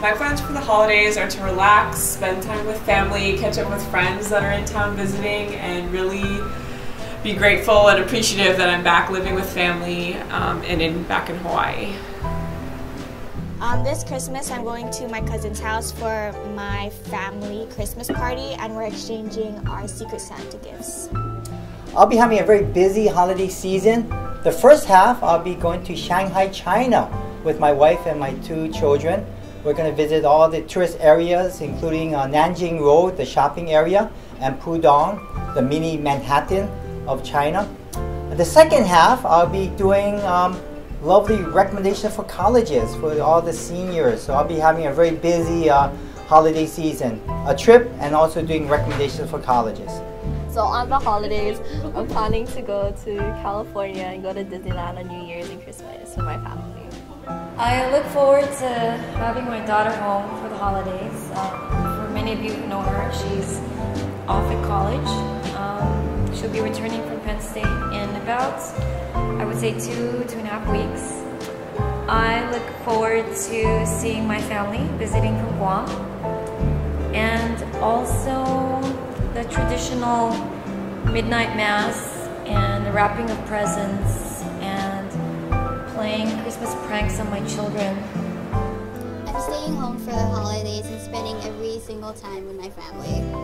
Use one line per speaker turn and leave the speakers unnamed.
my plans for the holidays are to relax, spend time with family, catch up with friends that are in town visiting, and really be grateful and appreciative that I'm back living with family um, and in back in Hawaii.
Um, this Christmas, I'm going to my cousin's house for my family Christmas party, and we're exchanging our Secret Santa gifts.
I'll be having a very busy holiday season. The first half, I'll be going to Shanghai, China with my wife and my two children. We're going to visit all the tourist areas, including uh, Nanjing Road, the shopping area, and Pudong, the mini Manhattan of China. The second half, I'll be doing um, lovely recommendations for colleges for all the seniors. So I'll be having a very busy uh, holiday season, a trip, and also doing recommendations for colleges.
So on the holidays, I'm planning to go to California and go to Disneyland on New Year's and Christmas with my family.
I look forward to having my daughter home for the holidays. Um, for many of you who know her, she's off at college. Um, she'll be returning from Penn State in about I would say two, two and a half weeks. I look forward to seeing my family, visiting from Guam, and also the traditional midnight mass and the wrapping of presents playing Christmas pranks on my children.
I'm staying home for the holidays and spending every single time with my family.